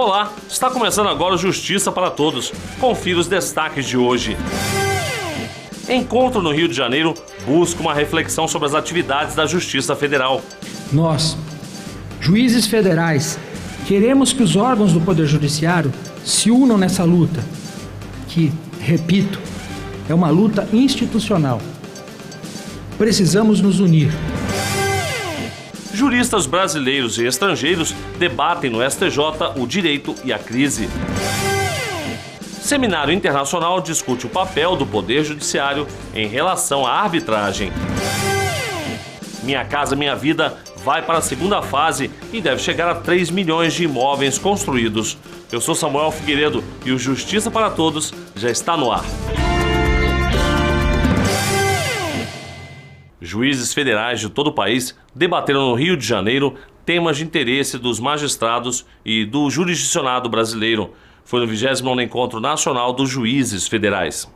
Olá, está começando agora o Justiça para Todos. Confira os destaques de hoje. Encontro no Rio de Janeiro busca uma reflexão sobre as atividades da Justiça Federal. Nós, juízes federais, queremos que os órgãos do Poder Judiciário se unam nessa luta, que, repito, é uma luta institucional. Precisamos nos unir. Juristas brasileiros e estrangeiros debatem no STJ o direito e a crise. Seminário Internacional discute o papel do Poder Judiciário em relação à arbitragem. Minha Casa Minha Vida vai para a segunda fase e deve chegar a 3 milhões de imóveis construídos. Eu sou Samuel Figueiredo e o Justiça para Todos já está no ar. Juízes federais de todo o país debateram no Rio de Janeiro temas de interesse dos magistrados e do jurisdicionado brasileiro. Foi no 29º Encontro Nacional dos Juízes Federais.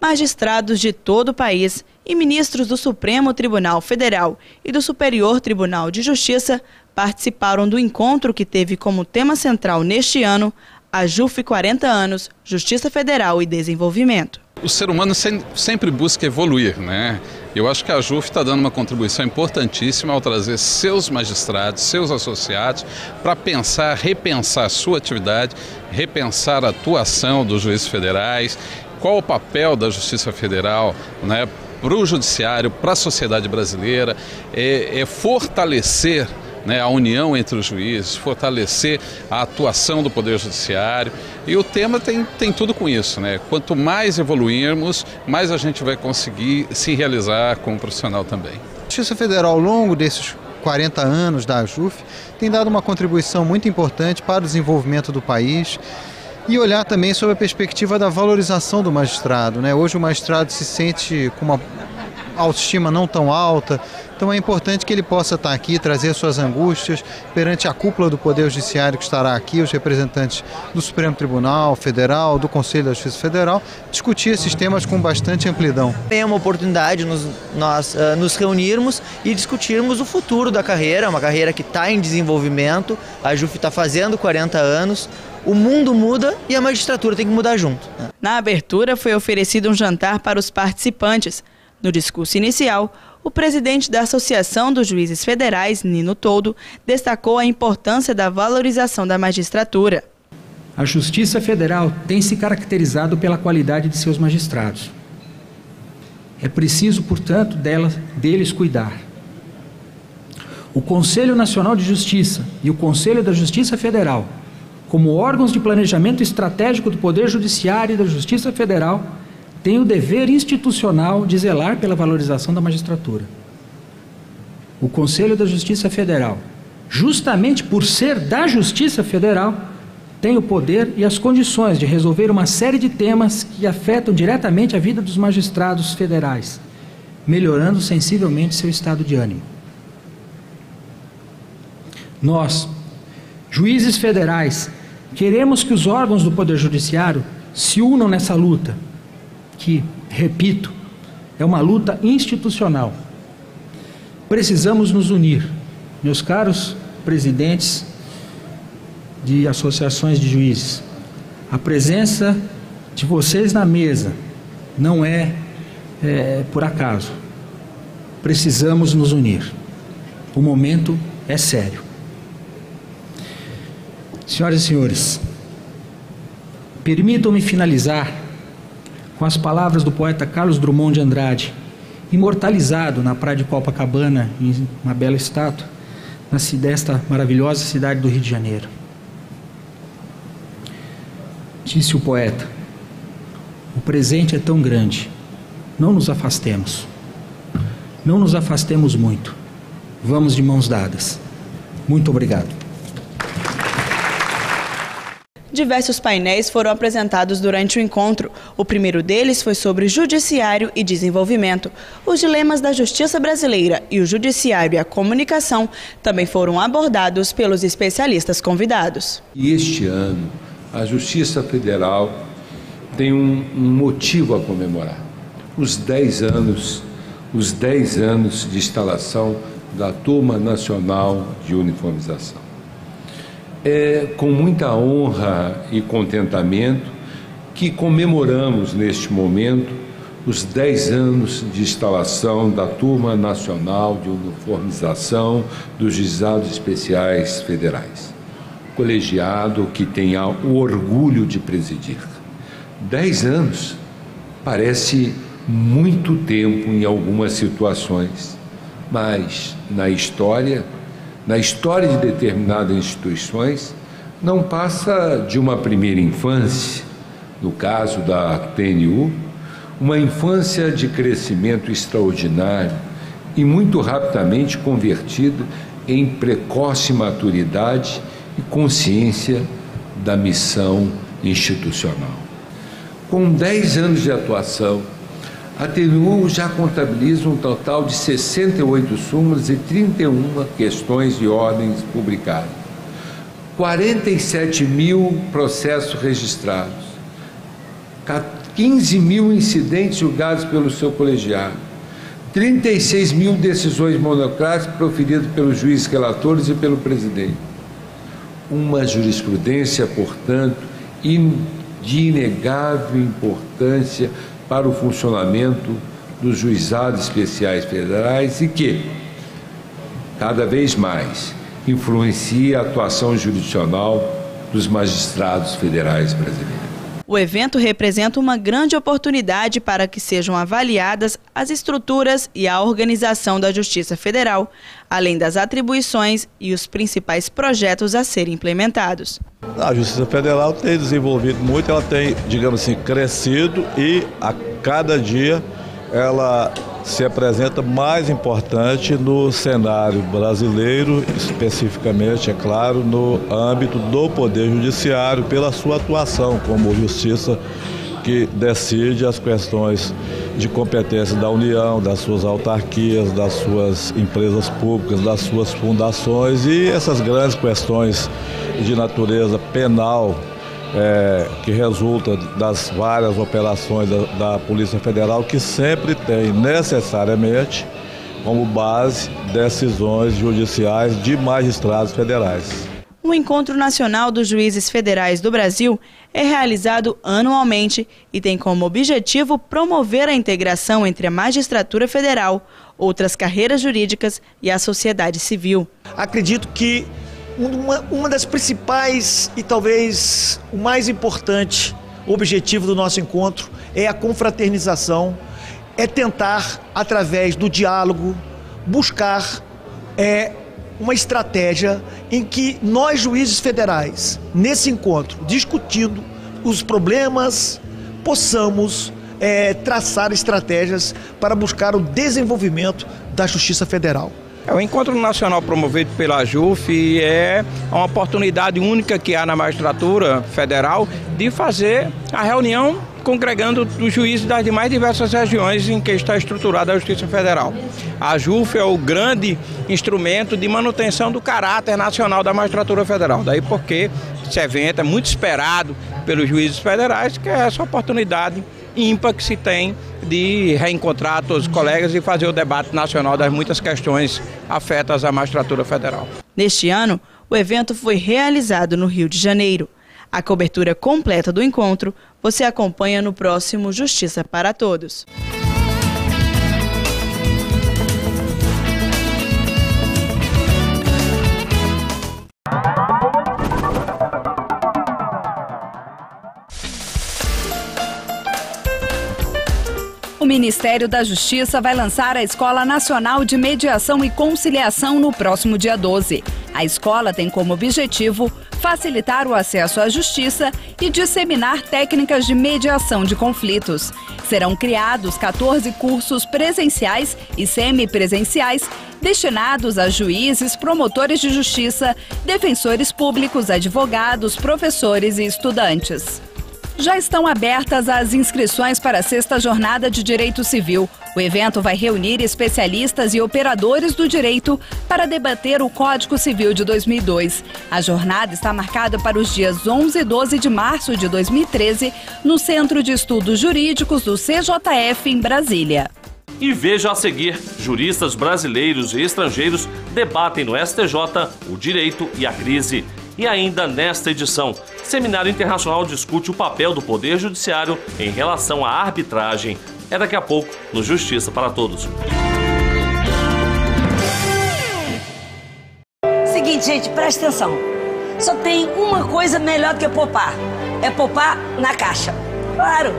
Magistrados de todo o país e ministros do Supremo Tribunal Federal e do Superior Tribunal de Justiça participaram do encontro que teve como tema central neste ano a JUF 40 anos, Justiça Federal e Desenvolvimento. O ser humano sempre busca evoluir, né? Eu acho que a JUF está dando uma contribuição importantíssima ao trazer seus magistrados, seus associados, para pensar, repensar a sua atividade, repensar a atuação dos juízes federais, qual o papel da Justiça Federal, né? Para o judiciário, para a sociedade brasileira, é, é fortalecer né, a união entre os juízes, fortalecer a atuação do Poder Judiciário. E o tema tem, tem tudo com isso. Né? Quanto mais evoluirmos, mais a gente vai conseguir se realizar como profissional também. A Justiça Federal, ao longo desses 40 anos da AJUF, tem dado uma contribuição muito importante para o desenvolvimento do país e olhar também sobre a perspectiva da valorização do magistrado. Né? Hoje o magistrado se sente com uma autoestima não tão alta, então é importante que ele possa estar aqui, trazer suas angústias perante a cúpula do Poder Judiciário que estará aqui, os representantes do Supremo Tribunal Federal, do Conselho da Justiça Federal, discutir esses temas com bastante amplidão. É uma oportunidade nos, nós uh, nos reunirmos e discutirmos o futuro da carreira, uma carreira que está em desenvolvimento, a JUF está fazendo 40 anos, o mundo muda e a magistratura tem que mudar junto. Na abertura foi oferecido um jantar para os participantes. No discurso inicial, o presidente da Associação dos Juízes Federais, Nino Todo, destacou a importância da valorização da magistratura. A Justiça Federal tem se caracterizado pela qualidade de seus magistrados. É preciso, portanto, delas, deles cuidar. O Conselho Nacional de Justiça e o Conselho da Justiça Federal, como órgãos de planejamento estratégico do Poder Judiciário e da Justiça Federal, tem o dever institucional de zelar pela valorização da magistratura. O Conselho da Justiça Federal, justamente por ser da Justiça Federal, tem o poder e as condições de resolver uma série de temas que afetam diretamente a vida dos magistrados federais, melhorando sensivelmente seu estado de ânimo. Nós, juízes federais, queremos que os órgãos do Poder Judiciário se unam nessa luta que, repito, é uma luta institucional. Precisamos nos unir. Meus caros presidentes de associações de juízes, a presença de vocês na mesa não é, é por acaso. Precisamos nos unir. O momento é sério. Senhoras e senhores, permitam-me finalizar com as palavras do poeta Carlos Drummond de Andrade, imortalizado na praia de Copacabana, em uma bela estátua, desta maravilhosa cidade do Rio de Janeiro. Disse o poeta: O presente é tão grande, não nos afastemos. Não nos afastemos muito. Vamos de mãos dadas. Muito obrigado. Diversos painéis foram apresentados durante o encontro. O primeiro deles foi sobre judiciário e desenvolvimento. Os dilemas da justiça brasileira e o judiciário e a comunicação também foram abordados pelos especialistas convidados. E este ano, a Justiça Federal tem um, um motivo a comemorar. Os 10 anos, os 10 anos de instalação da Turma Nacional de Uniformização. É com muita honra e contentamento que comemoramos neste momento os 10 anos de instalação da Turma Nacional de Uniformização dos Juizados Especiais Federais, colegiado que tenha o orgulho de presidir. 10 anos parece muito tempo em algumas situações, mas na história, na história de determinadas instituições, não passa de uma primeira infância, no caso da TNU, uma infância de crescimento extraordinário e muito rapidamente convertida em precoce maturidade e consciência da missão institucional. Com 10 anos de atuação, a TNU já contabiliza um total de 68 súmulas e 31 questões de ordens publicadas, 47 mil processos registrados, 15 mil incidentes julgados pelo seu colegiado, 36 mil decisões monocráticas proferidas pelos juízes relatores e pelo presidente. Uma jurisprudência, portanto, de inegável importância para o funcionamento dos juizados especiais federais e que, cada vez mais, influencia a atuação jurisdicional dos magistrados federais brasileiros. O evento representa uma grande oportunidade para que sejam avaliadas as estruturas e a organização da Justiça Federal, além das atribuições e os principais projetos a serem implementados. A Justiça Federal tem desenvolvido muito, ela tem, digamos assim, crescido e a cada dia ela se apresenta mais importante no cenário brasileiro, especificamente, é claro, no âmbito do Poder Judiciário, pela sua atuação como justiça que decide as questões de competência da União, das suas autarquias, das suas empresas públicas, das suas fundações e essas grandes questões de natureza penal é, que resulta das várias operações da, da Polícia Federal, que sempre tem necessariamente como base decisões judiciais de magistrados federais. O Encontro Nacional dos Juízes Federais do Brasil é realizado anualmente e tem como objetivo promover a integração entre a magistratura federal, outras carreiras jurídicas e a sociedade civil. Acredito que uma, uma das principais e talvez o mais importante objetivo do nosso encontro é a confraternização, é tentar, através do diálogo, buscar é, uma estratégia em que nós, juízes federais, nesse encontro, discutindo os problemas, possamos é, traçar estratégias para buscar o desenvolvimento da Justiça Federal. É, o Encontro Nacional promovido pela JUF é uma oportunidade única que há na magistratura federal de fazer a reunião congregando os juízes das mais diversas regiões em que está estruturada a Justiça Federal. A JUF é o grande instrumento de manutenção do caráter nacional da magistratura federal. Daí porque esse evento é muito esperado pelos juízes federais, que é essa oportunidade ímpar que se tem de reencontrar todos os colegas e fazer o debate nacional das muitas questões afetas à magistratura federal. Neste ano, o evento foi realizado no Rio de Janeiro. A cobertura completa do encontro você acompanha no próximo Justiça para Todos. O Ministério da Justiça vai lançar a Escola Nacional de Mediação e Conciliação no próximo dia 12. A escola tem como objetivo facilitar o acesso à justiça e disseminar técnicas de mediação de conflitos. Serão criados 14 cursos presenciais e semipresenciais destinados a juízes, promotores de justiça, defensores públicos, advogados, professores e estudantes. Já estão abertas as inscrições para a sexta jornada de Direito Civil. O evento vai reunir especialistas e operadores do direito para debater o Código Civil de 2002. A jornada está marcada para os dias 11 e 12 de março de 2013 no Centro de Estudos Jurídicos do CJF em Brasília. E veja a seguir: juristas brasileiros e estrangeiros debatem no STJ o direito e a crise. E ainda nesta edição, Seminário Internacional discute o papel do Poder Judiciário em relação à arbitragem. É daqui a pouco no Justiça para Todos. Seguinte, gente, presta atenção. Só tem uma coisa melhor do que poupar: é poupar na caixa. Claro.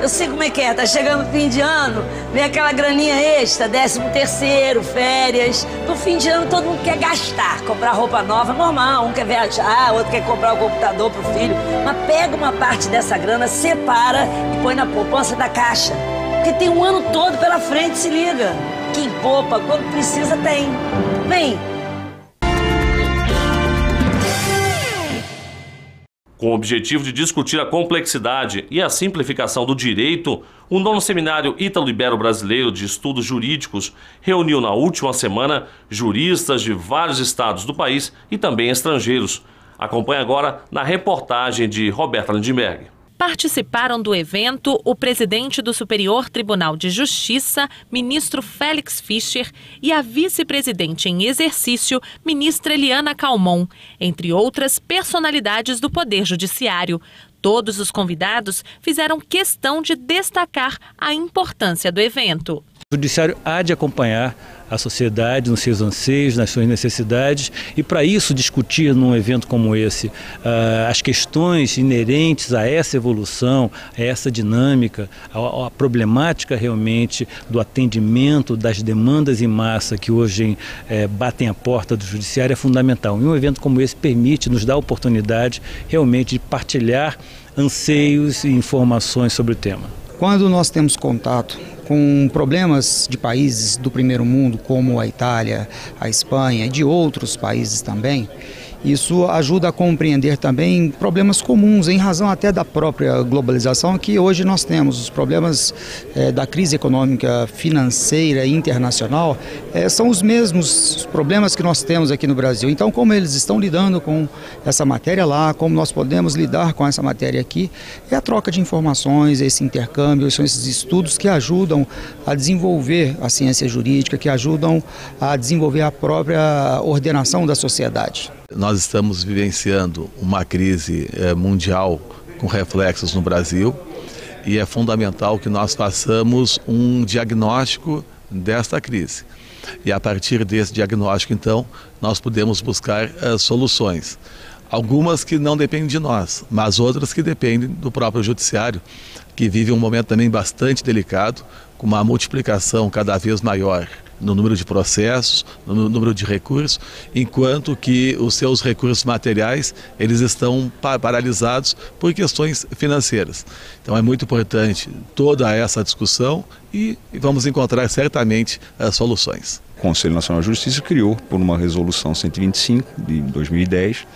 Eu sei como é que é, tá chegando o fim de ano, vem aquela graninha extra, décimo terceiro, férias. No fim de ano todo mundo quer gastar, comprar roupa nova, normal. Um quer viajar, outro quer comprar o um computador pro filho. Mas pega uma parte dessa grana, separa e põe na poupança da caixa. Porque tem um ano todo pela frente, se liga. Quem poupa, quando precisa, tem. Vem, Com o objetivo de discutir a complexidade e a simplificação do direito, o nono seminário Ítalo-Ibero-Brasileiro de Estudos Jurídicos reuniu na última semana juristas de vários estados do país e também estrangeiros. Acompanhe agora na reportagem de Roberta Lindbergh. Participaram do evento o presidente do Superior Tribunal de Justiça, ministro Félix Fischer, e a vice-presidente em exercício, ministra Eliana Calmon, entre outras personalidades do Poder Judiciário. Todos os convidados fizeram questão de destacar a importância do evento. O Judiciário há de acompanhar a sociedade nos seus anseios, nas suas necessidades e para isso discutir num evento como esse uh, as questões inerentes a essa evolução, a essa dinâmica, a, a, problemática realmente do atendimento das demandas em massa que hoje eh, batem a porta do judiciário é fundamental. E um evento como esse permite, nos dar a oportunidade realmente de partilhar anseios e informações sobre o tema. Quando nós temos contato com problemas de países do primeiro mundo, como a Itália, a Espanha e de outros países também, isso ajuda a compreender também problemas comuns, em razão até da própria globalização que hoje nós temos. Os problemas é, da crise econômica, financeira e internacional é, são os mesmos problemas que nós temos aqui no Brasil. Então, como eles estão lidando com essa matéria lá, como nós podemos lidar com essa matéria aqui, é a troca de informações, esse intercâmbio, são esses estudos que ajudam a desenvolver a ciência jurídica, que ajudam a desenvolver a própria ordenação da sociedade. Nós estamos vivenciando uma crise eh, mundial com reflexos no Brasil e é fundamental que nós façamos um diagnóstico desta crise. E a partir desse diagnóstico, então, nós podemos buscar uh, soluções. Algumas que não dependem de nós, mas outras que dependem do próprio judiciário, que vive um momento também bastante delicado, com uma multiplicação cada vez maior no número de processos, no número de recursos, enquanto que os seus recursos materiais eles estão paralisados por questões financeiras. Então é muito importante toda essa discussão e vamos encontrar certamente as soluções. O Conselho Nacional de Justiça criou, por uma resolução 125 de 2010,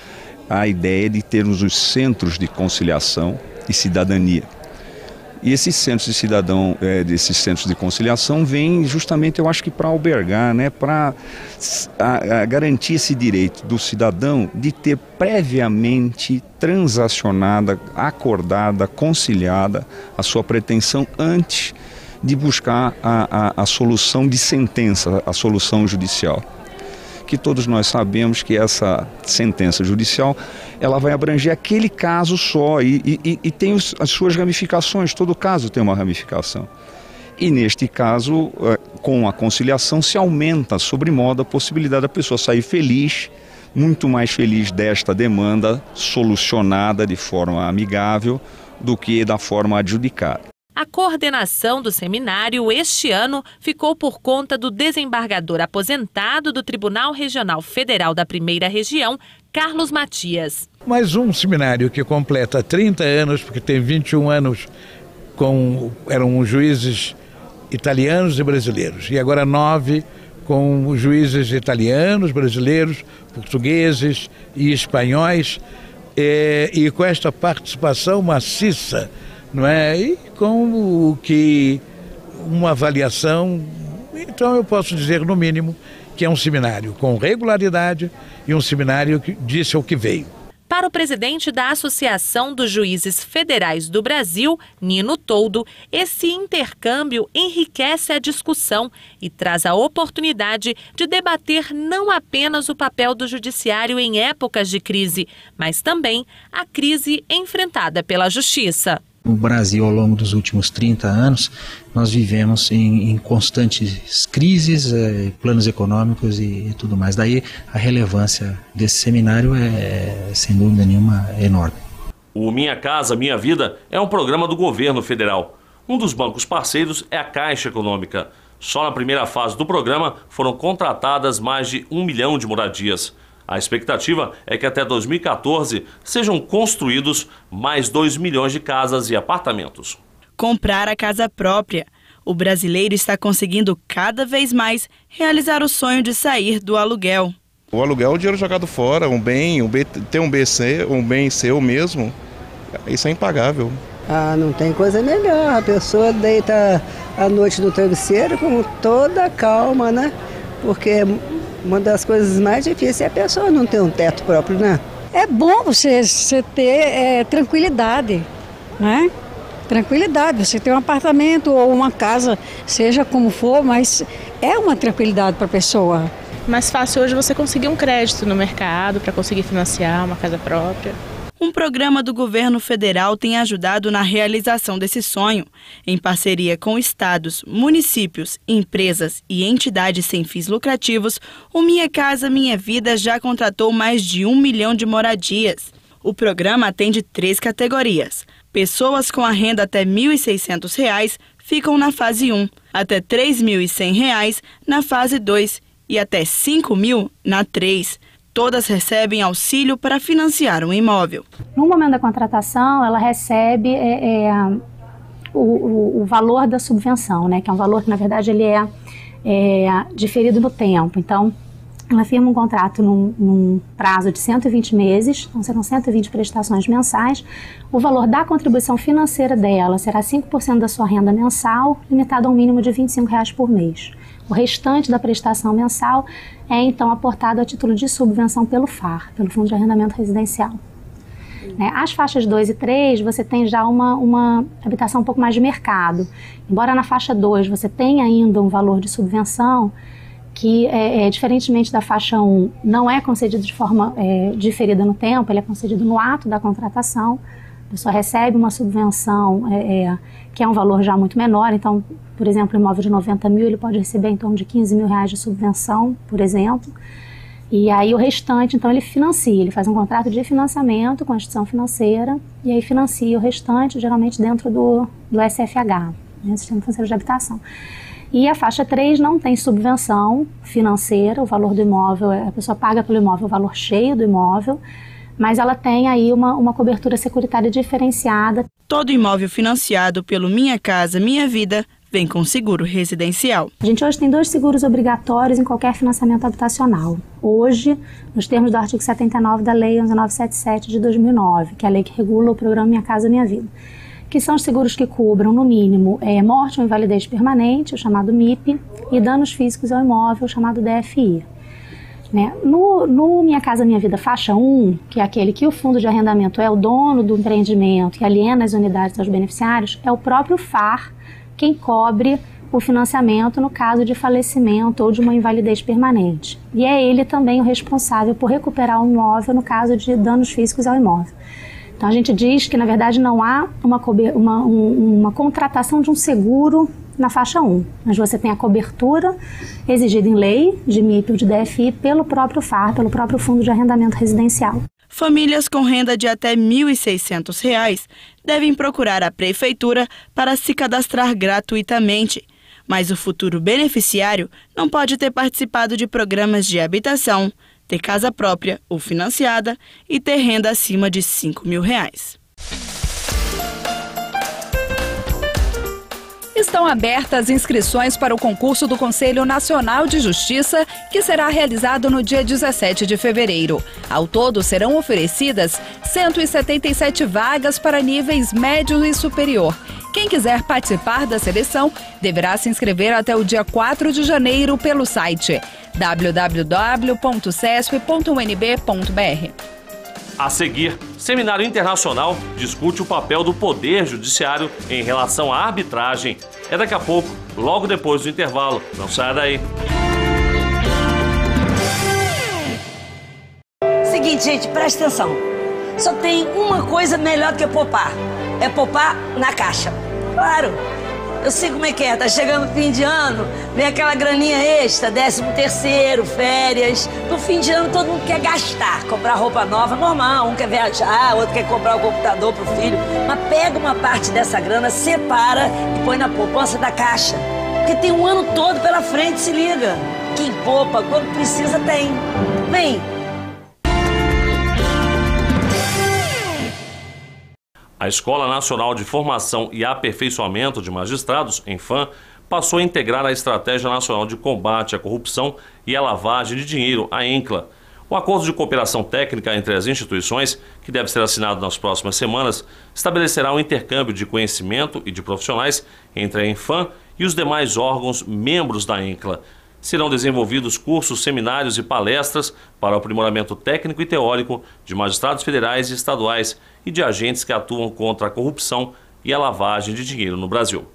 a ideia de termos os centros de conciliação e cidadania e esses centros de cidadão, é, centros de conciliação, vêm justamente, eu acho que para albergar, né, para garantir esse direito do cidadão de ter previamente transacionada, acordada, conciliada a sua pretensão antes de buscar a, a, a solução de sentença, a solução judicial que todos nós sabemos que essa sentença judicial ela vai abranger aquele caso só e, e, e tem as suas ramificações, todo caso tem uma ramificação. E neste caso, eh, com a conciliação, se aumenta sobremodo a possibilidade da pessoa sair feliz, muito mais feliz desta demanda solucionada de forma amigável do que da forma adjudicada. A coordenação do seminário este ano ficou por conta do desembargador aposentado do Tribunal Regional Federal da Primeira Região, Carlos Matias. Mais um seminário que completa 30 anos, porque tem 21 anos com eram juízes italianos e brasileiros, e agora nove com juízes italianos, brasileiros, portugueses e espanhóis, e, e com esta participação maciça não é? E com o que uma avaliação, então eu posso dizer no mínimo que é um seminário com regularidade e um seminário que disse o que veio. Para o presidente da Associação dos Juízes Federais do Brasil, Nino Toldo, esse intercâmbio enriquece a discussão e traz a oportunidade de debater não apenas o papel do judiciário em épocas de crise, mas também a crise enfrentada pela justiça. No Brasil, ao longo dos últimos 30 anos, nós vivemos em, em constantes crises, eh, planos econômicos e, e, tudo mais. Daí a relevância desse seminário é, é, sem dúvida nenhuma, enorme. O Minha Casa Minha Vida é um programa do governo federal. Um dos bancos parceiros é a Caixa Econômica. Só na primeira fase do programa foram contratadas mais de um milhão de moradias. A expectativa é que até 2014 sejam construídos mais 2 milhões de casas e apartamentos. Comprar a casa própria. O brasileiro está conseguindo cada vez mais realizar o sonho de sair do aluguel. O aluguel é um dinheiro jogado fora, um bem, um bem ter um BC, um bem seu mesmo, isso é impagável. Ah, não tem coisa melhor. A pessoa deita a noite no travesseiro com toda a calma, né? Porque uma das coisas mais difíceis é a pessoa não ter um teto próprio, né? É bom você, você ter é, tranquilidade, né? Tranquilidade, você ter um apartamento ou uma casa, seja como for, mas é uma tranquilidade para a pessoa. Mais fácil hoje você conseguir um crédito no mercado para conseguir financiar uma casa própria. Um programa do governo federal tem ajudado na realização desse sonho. Em parceria com estados, municípios, empresas e entidades sem fins lucrativos, o Minha Casa Minha Vida já contratou mais de um milhão de moradias. O programa atende três categorias. Pessoas com a renda até R$ 1.600 ficam na fase 1, até R$ 3.100 na fase 2 e até R$ 5.000 na 3. Todas recebem auxílio para financiar um imóvel. No momento da contratação, ela recebe é, é, o, o, o, valor da subvenção, né, que é um valor que, na verdade, ele é, é diferido no tempo. Então, ela firma um contrato num, num, prazo de 120 meses, então serão 120 prestações mensais. O valor da contribuição financeira dela será 5% da sua renda mensal, limitado a um mínimo de 25 reais por mês. O restante da prestação mensal é então aportado a título de subvenção pelo FAR, pelo Fundo de Arrendamento Residencial. Né? As faixas 2 e 3, você tem já uma, uma habitação um pouco mais de mercado. Embora na faixa 2 você tenha ainda um valor de subvenção, que, é, é, diferentemente da faixa 1, não é concedido de forma é, diferida no tempo, ele é concedido no ato da contratação. A pessoa recebe uma subvenção é, é que é um valor já muito menor, então por exemplo, imóvel de 90 mil, ele pode receber em torno de 15 mil reais de subvenção, por exemplo. E aí o restante, então, ele financia, ele faz um contrato de financiamento com a instituição financeira e aí financia o restante, geralmente dentro do, do SFH, né, Sistema Financeiro de Habitação. E a faixa 3 não tem subvenção financeira, o valor do imóvel, a pessoa paga pelo imóvel o valor cheio do imóvel, mas ela tem aí uma, uma cobertura securitária diferenciada. Todo imóvel financiado pelo Minha Casa Minha Vida vem com seguro residencial. A gente hoje tem dois seguros obrigatórios em qualquer financiamento habitacional. Hoje, nos termos do artigo 79 da Lei 11977 de 2009, que é a lei que regula o programa Minha Casa Minha Vida, que são os seguros que cubram, no mínimo, é, morte ou invalidez permanente, o chamado MIP, e danos físicos ao imóvel, o chamado DFI. Né? No, no, Minha Casa Minha Vida faixa 1, que é aquele que o fundo de arrendamento é o dono do empreendimento e aliena as unidades aos beneficiários, é o próprio FAR quem cobre o financiamento no caso de falecimento ou de uma invalidez permanente. E é ele também o responsável por recuperar o imóvel no caso de danos físicos ao imóvel. Então a gente diz que na verdade não há uma, uma, uma contratação de um seguro na faixa 1, mas você tem a cobertura exigida em lei de MIP ou de DFI pelo próprio FAR, pelo próprio Fundo de Arrendamento Residencial. Famílias com renda de até R$ 1.600 devem procurar a prefeitura para se cadastrar gratuitamente. Mas o futuro beneficiário não pode ter participado de programas de habitação, ter casa própria ou financiada e ter renda acima de 5 mil reais. Estão abertas inscrições para o concurso do Conselho Nacional de Justiça, que será realizado no dia 17 de fevereiro. Ao todo, serão oferecidas 177 vagas para níveis médio e superior. Quem quiser participar da seleção deverá se inscrever até o dia 4 de janeiro pelo site www.cesp.unb.br. A seguir, Seminário Internacional discute o papel do Poder Judiciário em relação à arbitragem. É daqui a pouco, logo depois do intervalo. Não saia daí. Seguinte, gente, presta atenção. Só tem uma coisa melhor do que poupar. É poupar na caixa. Claro. Eu sei como é que é, tá chegando o fim de ano, vem aquela graninha extra, décimo terceiro, férias. No fim de ano todo mundo quer gastar, comprar roupa nova, normal. Um quer viajar, outro quer comprar o um computador pro filho. Mas pega uma parte dessa grana, separa e põe na poupança da caixa. Porque tem um ano todo pela frente, se liga. Quem poupa, quando precisa, tem. Vem, A Escola Nacional de Formação e Aperfeiçoamento de Magistrados, ENFAM, passou a integrar a Estratégia Nacional de Combate à Corrupção e à Lavagem de Dinheiro, a ENCLA. O acordo de cooperação técnica entre as instituições, que deve ser assinado nas próximas semanas, estabelecerá um intercâmbio de conhecimento e de profissionais entre a ENFAM e os demais órgãos membros da ENCLA serão desenvolvidos cursos, seminários e palestras para o aprimoramento técnico e teórico de magistrados federais e estaduais e de agentes que atuam contra a corrupção e a lavagem de dinheiro no Brasil.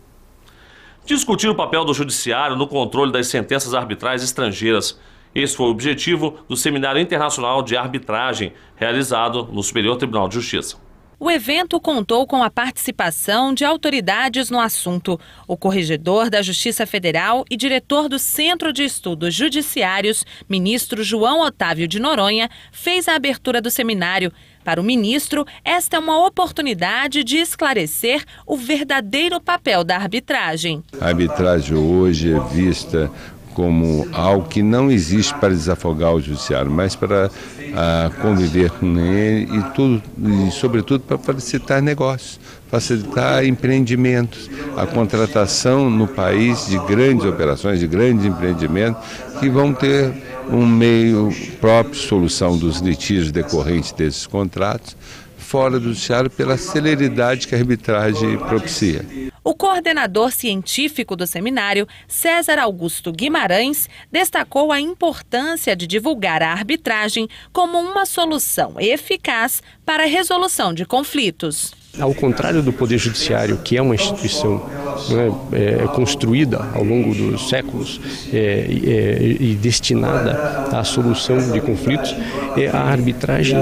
Discutir o papel do Judiciário no controle das sentenças arbitrais estrangeiras. Esse foi o objetivo do Seminário Internacional de Arbitragem, realizado no Superior Tribunal de Justiça. O evento contou com a participação de autoridades no assunto. O corregedor da Justiça Federal e diretor do Centro de Estudos Judiciários, ministro João Otávio de Noronha, fez a abertura do seminário. Para o ministro, esta é uma oportunidade de esclarecer o verdadeiro papel da arbitragem. A arbitragem hoje é vista como algo que não existe para desafogar o judiciário, mas para ah, conviver com ele e, tudo, e, sobretudo, para facilitar negócios, facilitar empreendimentos, a contratação no país de grandes operações, de grandes empreendimentos que vão ter um meio próprio solução dos litígios decorrentes desses contratos fora do judiciário pela celeridade que a arbitragem propicia. O coordenador científico do seminário, César Augusto Guimarães, destacou a importância de divulgar a arbitragem como uma solução eficaz para a resolução de conflitos. Ao contrário do Poder Judiciário, que é uma instituição né, é, construída ao longo dos séculos é, é, e destinada à solução de conflitos, é, a arbitragem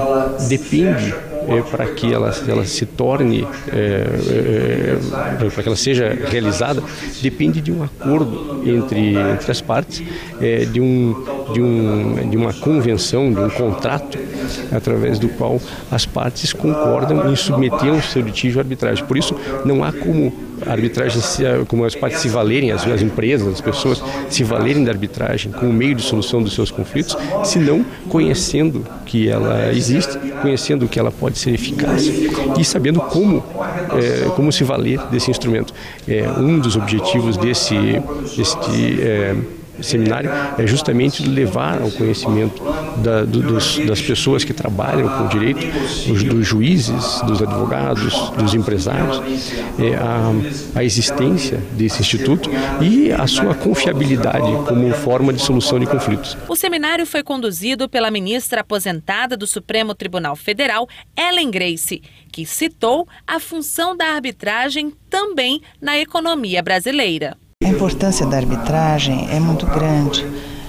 depende é, para que ela, ela se torne, é, é, para que ela seja realizada, depende de um acordo entre, entre as partes, é, de, um, de, um, de uma convenção, de um contrato, através do qual as partes concordam em submeter o seu litígio à arbitragem. Por isso, não há como a arbitragem, como as partes se valerem, as, as empresas, as pessoas se valerem da arbitragem como meio de solução dos seus conflitos, se não conhecendo que ela existe, conhecendo que ela pode ser eficaz e sabendo como, é, como se valer desse instrumento. É, um dos objetivos desse, desse é, seminário é justamente levar ao conhecimento da, do, dos, das pessoas que trabalham com o direito, dos, dos juízes, dos advogados, dos empresários, é, a, a existência desse instituto e a sua confiabilidade como forma de solução de conflitos. O seminário foi conduzido pela ministra aposentada do Supremo Tribunal Federal, Ellen Grace, que citou a função da arbitragem também na economia brasileira. A importância da arbitragem é muito grande,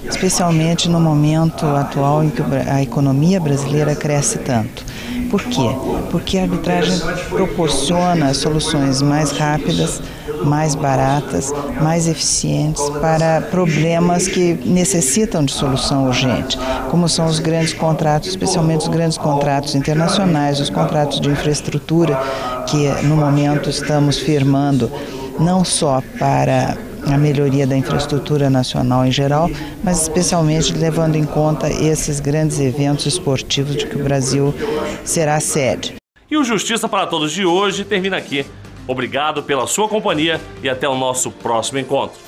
especialmente no momento atual em que a economia brasileira cresce tanto. Por quê? Porque a arbitragem proporciona soluções mais rápidas, mais baratas, mais eficientes para problemas que necessitam de solução urgente, como são os grandes contratos, especialmente os grandes contratos internacionais, os contratos de infraestrutura que no momento estamos firmando não só para a melhoria da infraestrutura nacional em geral, mas especialmente levando em conta esses grandes eventos esportivos de que o Brasil será sede. E o Justiça para Todos de hoje termina aqui. Obrigado pela sua companhia e até o nosso próximo encontro.